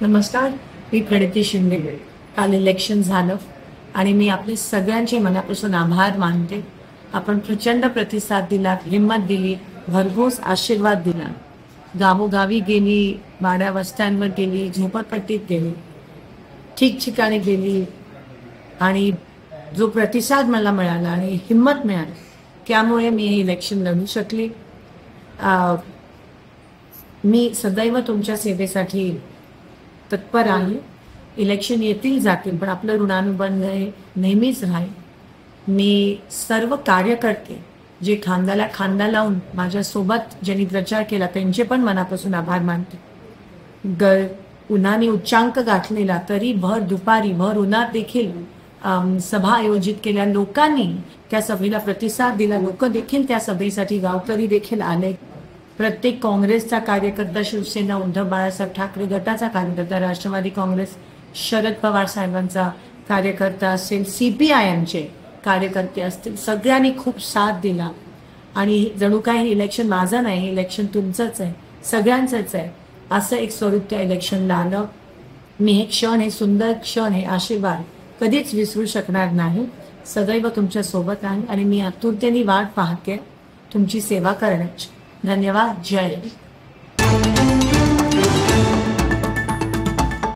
नमस्कार मी प्रणिती शिंदे. काल इलेक्शन झालं आणि मी आपले सगळ्यांचे मनापासून आभार मानते. आपण प्रचंड प्रतिसाद दिला हिंमत दिली भरघोस आशीर्वाद दिला. गावोगावी गेली बाड्या वस्त्यांवर गेली झोपडपट्टीत गेली ठिकठिकाणी गेली आणि जो प्रतिसाद मला मिळाला आणि हिंमत मिळाली त्यामुळे मी हे इलेक्शन लढू शकले. मी सदैव तुमच्या सेवेसाठी तत्पर आहे. इलेक्शन येतील जातील पण आपलं ऋणानुबंध हे नेहमीच राहील. मी सर्व कार्यकर्ते जे खांद्याला खांदा लावून माझ्यासोबत ज्यांनी प्रचार केला त्यांचे पण मनापासून आभार मानते. ग उन्हाने उच्चांक गाठलेला तरी भर दुपारी भर उन्हात देखील सभा आयोजित केल्या लोकांनी त्या सभेला प्रतिसाद दिला. लोक देखील त्या सभेसाठी गावकरी देखील आले. प्रत्येक काँग्रेसचा कार्यकर्ता शिवसेना उद्धव बाळासाहेब ठाकरे गटाचा कार्यकर्ता राष्ट्रवादी काँग्रेस शरद पवार साहेबांचा कार्यकर्ता असेल सी पी आय एमचे कार्यकर्ते असतील सगळ्यांनी खूप साथ दिला. आणि जणू काय हे इलेक्शन माझं नाही हे इलेक्शन तुमचंच आहे सगळ्यांचंच आहे असं एक स्वरूप त्या इलेक्शनला आलं. मी हे क्षण हे सुंदर क्षण हे आशीर्वाद कधीच विसरू शकणार नाही. सदैव तुमच्यासोबत आहे आणि मी आतुरतेने वाट पाहते. तुमची सेवा करण्याची. धन्यवाद जय. हिंद